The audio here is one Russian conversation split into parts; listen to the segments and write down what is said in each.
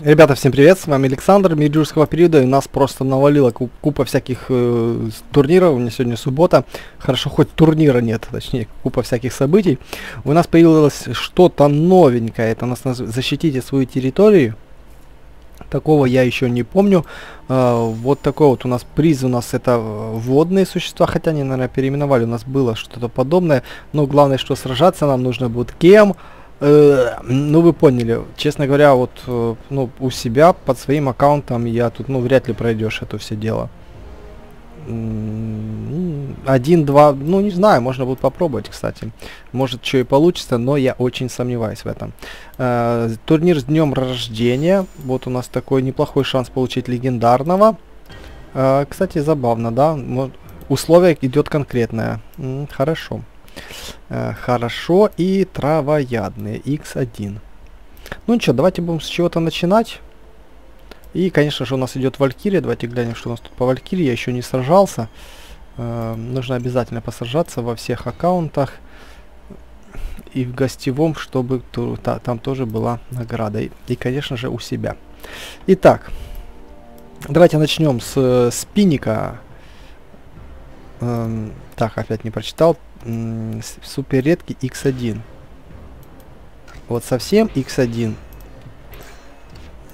Ребята, всем привет, с вами Александр, мир юрского периода, и нас просто навалила купа всяких э, турниров, у меня сегодня суббота, хорошо, хоть турнира нет, точнее, купа всяких событий. У нас появилось что-то новенькое, это у нас защитите свою территорию, такого я еще не помню. Uh, вот такой вот у нас приз у нас это водные существа, хотя они, наверное, переименовали, у нас было что-то подобное, но главное, что сражаться нам нужно будет кем, Э, ну, вы поняли. Честно говоря, вот э, ну, у себя под своим аккаунтом я тут, ну, вряд ли пройдешь это все дело. Один, два, ну, не знаю, можно будет попробовать, кстати. Может, что и получится, но я очень сомневаюсь в этом. Э, турнир с днем рождения. Вот у нас такой неплохой шанс получить легендарного. Э, кстати, забавно, да? Условие идет конкретное. -м, хорошо. Э, хорошо. И травоядные. X1. Ну что, давайте будем с чего-то начинать. И, конечно же, у нас идет Валькирия. Давайте глянем, что у нас тут по Валькирии. Я еще не сражался. Э, нужно обязательно посражаться во всех аккаунтах. И в гостевом, чтобы то, та, там тоже была награда. И, и, конечно же, у себя. Итак, давайте начнем с э, спинника. Эм, так, опять не прочитал супер редкий X1. Вот совсем X1.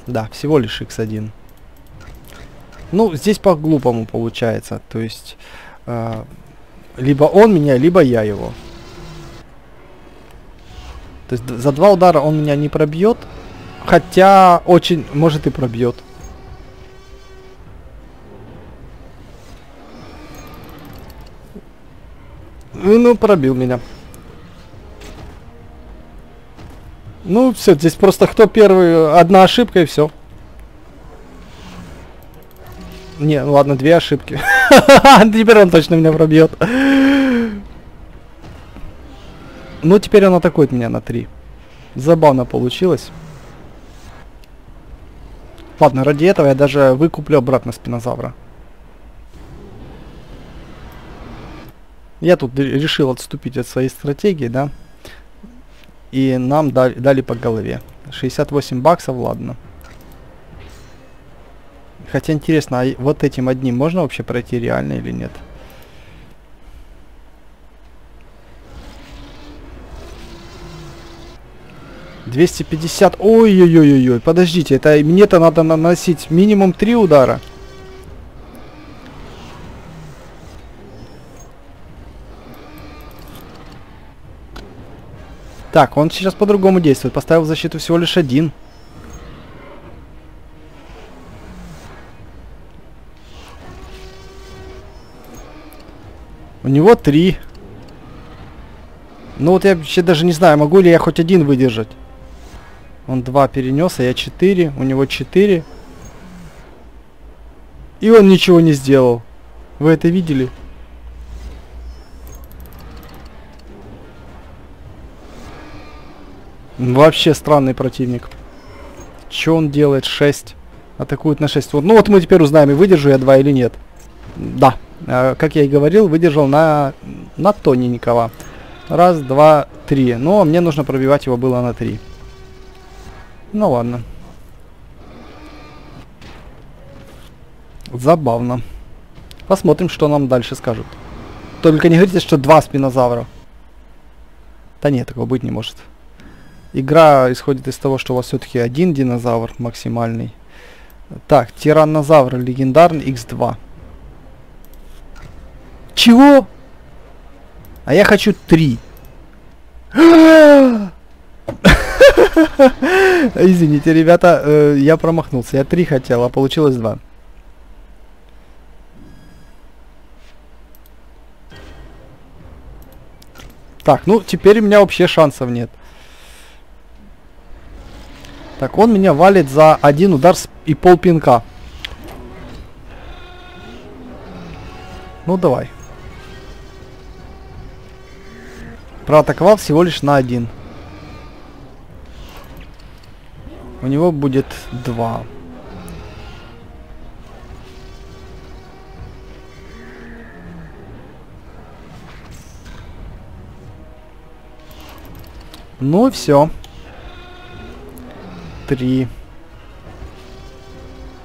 Да, всего лишь X1. Ну, здесь по-глупому получается. То есть, э, либо он меня, либо я его. То есть за два удара он меня не пробьет. Хотя очень, может и пробьет. Ну, пробил меня. Ну, все, здесь просто кто первый, одна ошибка и все. Не, ну ладно, две ошибки. Теперь он точно меня пробьет. Ну, теперь он атакует меня на три. Забавно получилось. Ладно, ради этого я даже выкуплю обратно спинозавра. Я тут решил отступить от своей стратегии, да. И нам дали, дали по голове. 68 баксов, ладно. Хотя интересно, а вот этим одним можно вообще пройти реально или нет? Двести пятьдесят. Ой-ой-ой-ой. Подождите, это мне-то надо наносить минимум три удара. Так, он сейчас по-другому действует. Поставил защиту всего лишь один. У него три. Ну вот я вообще даже не знаю, могу ли я хоть один выдержать. Он два перенес, а я четыре. У него четыре. И он ничего не сделал. Вы это видели? Вообще странный противник. Что он делает? 6. Атакует на 6. Вот. Ну вот мы теперь узнаем, и выдержу я 2 или нет. Да. Э, как я и говорил, выдержал на, на тоненького. Раз, два, три. Но мне нужно пробивать его было на 3. Ну ладно. Забавно. Посмотрим, что нам дальше скажут. Только не говорите, что два спинозавра. Да нет, такого быть не может. Игра исходит из того, что у вас все-таки один динозавр максимальный. Так, тираннозавр легендарный X2. Чего? А я хочу три. Извините, ребята, э, я промахнулся. Я три хотел, а получилось два. Так, ну теперь у меня вообще шансов нет. Так, он меня валит за один удар и пол пинка. Ну, давай. Проатаковал всего лишь на один. У него будет два. Ну, все. 3.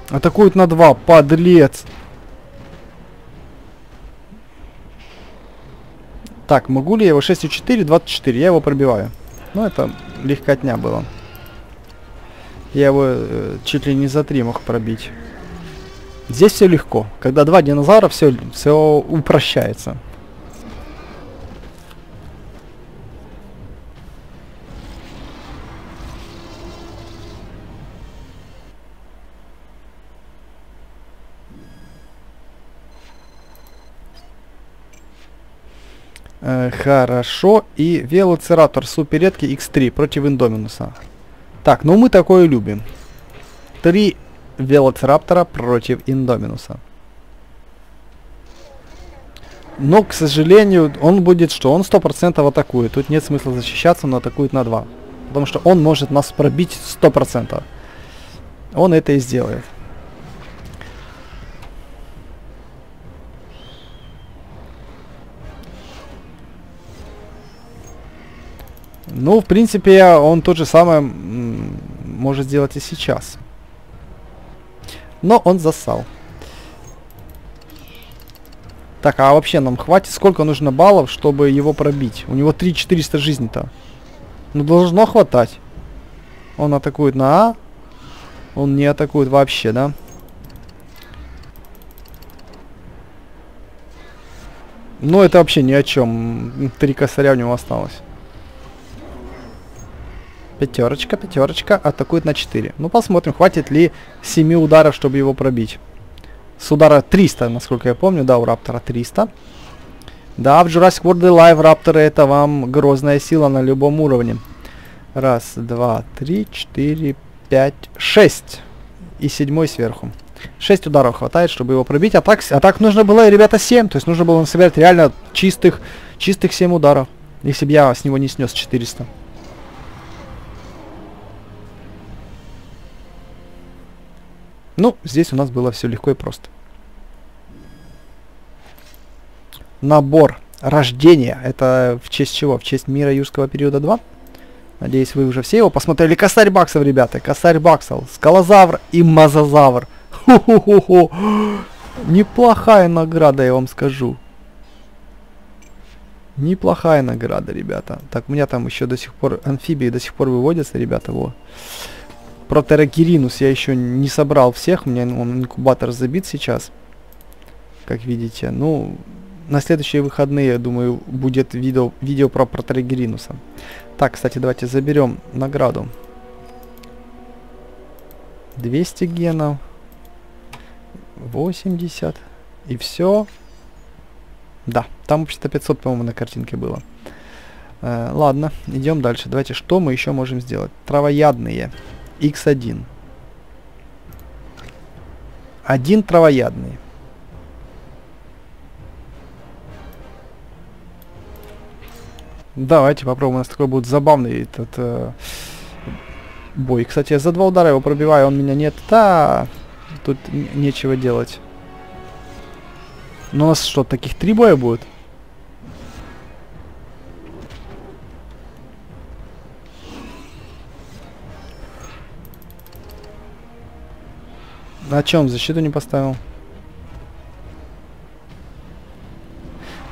Атакует на 2, подлец. Так, могу ли я его 6,4, 24, я его пробиваю. Ну, это легкотня было. Я его э, чуть ли не за 3 мог пробить. Здесь все легко. Когда два динозавра, все, все упрощается. Э, хорошо. И велоцираптор суперредки X3 против Индоминуса. Так, ну мы такое любим. Три велоцираптора против Индоминуса. Но, к сожалению, он будет что? Он 100% атакует. Тут нет смысла защищаться, он атакует на 2. Потому что он может нас пробить 100%. Он это и сделает. Ну, в принципе, он то же самое может сделать и сейчас. Но он засал. Так, а вообще нам хватит? Сколько нужно баллов, чтобы его пробить? У него 3400 жизни-то. Ну, должно хватать. Он атакует на А. Он не атакует вообще, да? Ну, это вообще ни о чем. Три косаря у него осталось. Пятерочка, пятерочка. Атакует на 4. Ну, посмотрим, хватит ли 7 ударов, чтобы его пробить. С удара 300, насколько я помню. Да, у Раптора 300. Да, в Jurassic World Live Рапторы это вам грозная сила на любом уровне. Раз, два, три, четыре, пять, шесть. И седьмой сверху. 6 ударов хватает, чтобы его пробить. А так, а так нужно было, ребята, 7. То есть нужно было собирать реально чистых, чистых 7 ударов. Если бы я с него не снес 400. Ну, здесь у нас было все легко и просто. Набор рождения. Это в честь чего? В честь мира юрского периода 2? Надеюсь, вы уже все его посмотрели. Косарь баксов, ребята. Косарь баксов. Скалозавр и мазозавр. Ху-ху-ху-ху. Неплохая награда, я вам скажу. Неплохая награда, ребята. Так, у меня там еще до сих пор амфибии до сих пор выводятся, ребята. Во. Протерокеринус я еще не собрал всех, у меня он инкубатор забит сейчас, как видите. Ну, на следующие выходные, я думаю, будет видео, видео про Протерогеринуса. Так, кстати, давайте заберем награду. 200 генов. 80. И все. Да, там вообще-то 500, по-моему, на картинке было. Э, ладно, идем дальше. Давайте, что мы еще можем сделать? Травоядные x1. Один травоядный. Давайте попробуем. У нас такой будет забавный этот э, бой. Кстати, я за два удара его пробиваю, он меня нет. Да, тут нечего делать. Но у нас что, таких три боя будет? На чем? Защиту не поставил.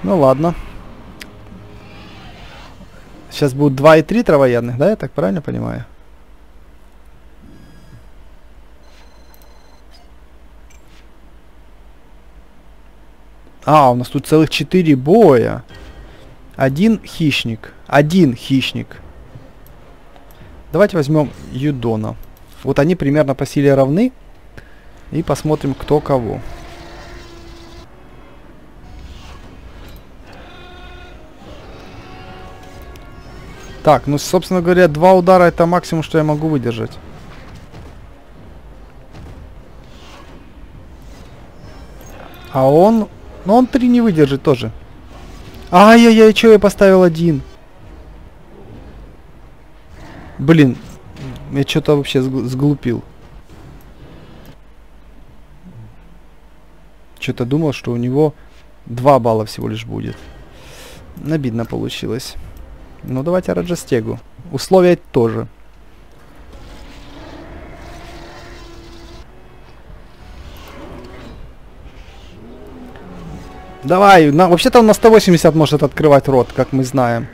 Ну ладно. Сейчас будут 2 и 3 травоядных, да? Я так правильно понимаю? А, у нас тут целых 4 боя. Один хищник. Один хищник. Давайте возьмем Юдона. Вот они примерно по силе равны. И посмотрим, кто кого. Так, ну, собственно говоря, два удара это максимум, что я могу выдержать. А он... Ну, он три не выдержит тоже. Ай-яй-яй, что я поставил один? Блин, я что-то вообще сглупил. что-то думал, что у него 2 балла всего лишь будет. Обидно получилось. Ну, давайте Раджастегу. Условия тоже. Давай, на, вообще-то он на 180 может открывать рот, как мы знаем.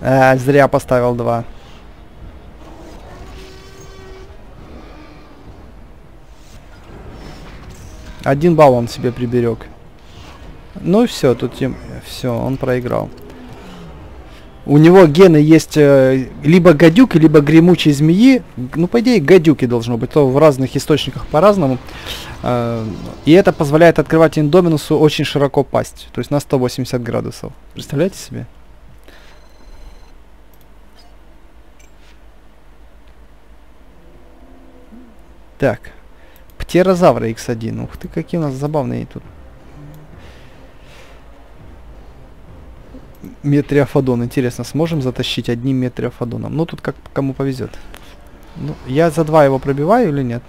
Э, зря поставил 2. Один балл он себе приберег. Ну и все, тут все, он проиграл. У него гены есть э, либо гадюки, либо гремучей змеи. Ну, по идее, гадюки должно быть. То в разных источниках по-разному. Э, и это позволяет открывать индоминусу очень широко пасть. То есть на 180 градусов. Представляете себе? Так. Птерозавры X1. Ух ты, какие у нас забавные тут. Метриофадон. Интересно, сможем затащить одним метриофадоном? Ну, тут как кому повезет. Ну, я за два его пробиваю или нет?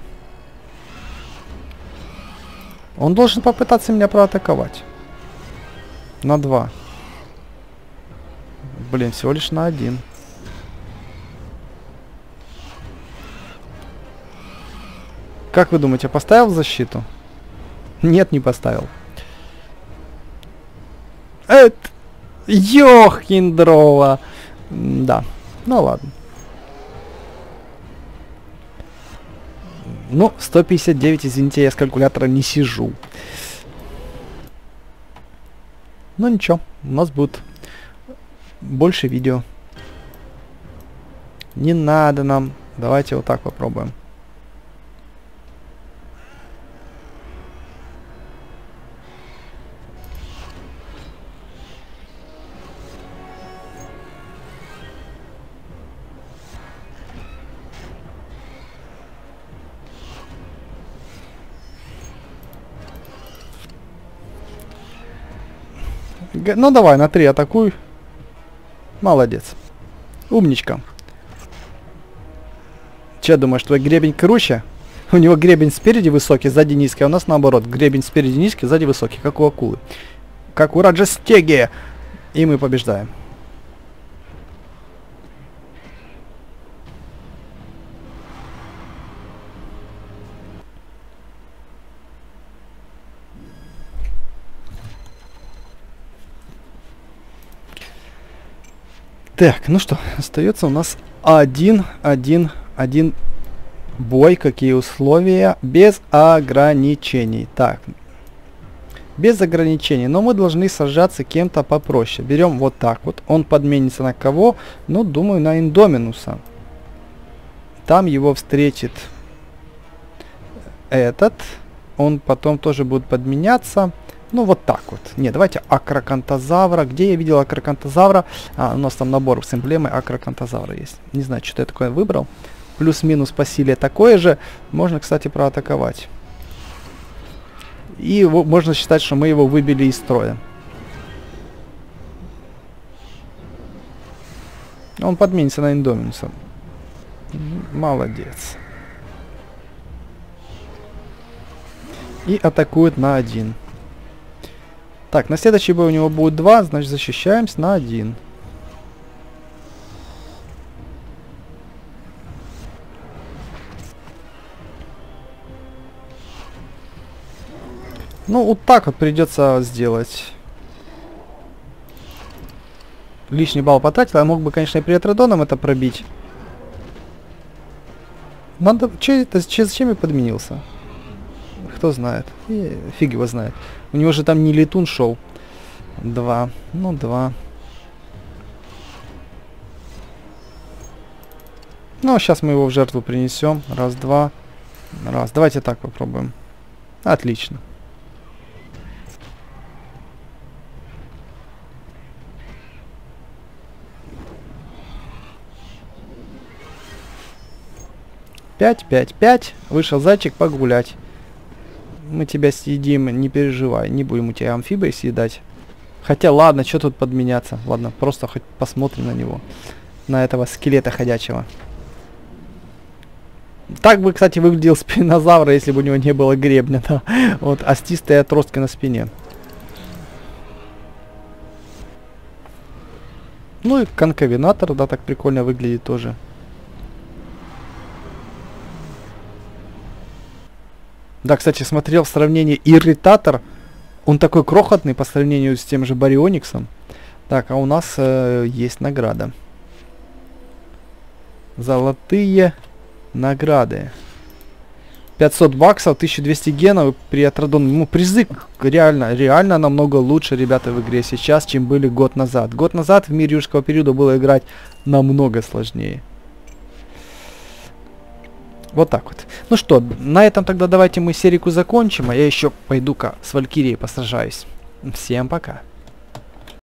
Он должен попытаться меня проатаковать. На два. Блин, всего лишь на один. Как вы думаете, поставил защиту? Нет, не поставил. Это... Ёхиндрова. Да. Ну ладно. Ну, 159, извините, я с калькулятора не сижу. Ну ничего, у нас будет больше видео. Не надо нам. Давайте вот так попробуем. Ну давай, на три атакуй. Молодец. Умничка. Че, думаешь, твой гребень круче? У него гребень спереди высокий, сзади низкий, а у нас наоборот. Гребень спереди низкий, сзади высокий, как у акулы. Как у Раджастеги. И мы побеждаем. Так, ну что, остается у нас один, один, один бой. Какие условия? Без ограничений. Так, без ограничений. Но мы должны сажаться кем-то попроще. Берем вот так вот. Он подменится на кого? Ну, думаю, на Индоминуса. Там его встретит этот. Он потом тоже будет подменяться. Ну, вот так вот. Не, давайте акрокантозавра. Где я видел акрокантозавра? А, у нас там набор с эмблемой акрокантозавра есть. Не знаю, что я такое выбрал. Плюс-минус по силе такое же. Можно, кстати, проатаковать. И его, можно считать, что мы его выбили из строя. Он подменится на Индоминуса. Молодец. И атакует на один. Так, на следующий бой у него будет 2, значит защищаемся на 1. Ну, вот так вот придется сделать. Лишний балл потратил. Я мог бы, конечно, и при Ретродоном это пробить. Надо... Че это? Че, зачем я подменился? Кто знает. И фиг его знает. У него же там не летун шел. Два. Ну, два. Ну, сейчас мы его в жертву принесем. Раз, два. Раз. Давайте так попробуем. Отлично. Пять, пять, пять. Вышел зайчик погулять мы тебя съедим, не переживай, не будем у тебя амфибой съедать. Хотя, ладно, что тут подменяться? Ладно, просто хоть посмотрим на него. На этого скелета ходячего. Так бы, кстати, выглядел спинозавр, если бы у него не было гребня, да. Вот, остистые отростки на спине. Ну и конковинатор, да, так прикольно выглядит тоже. Да, кстати, смотрел в сравнении Ирритатор. Он такой крохотный по сравнению с тем же Бариониксом. Так, а у нас э, есть награда. Золотые награды. 500 баксов, 1200 генов при Атродон. Ну, призы реально, реально намного лучше, ребята, в игре сейчас, чем были год назад. Год назад в мире юрского периода было играть намного сложнее. Вот так вот. Ну что, на этом тогда давайте мы серику закончим, а я еще пойду-ка с Валькирией посражаюсь. Всем пока.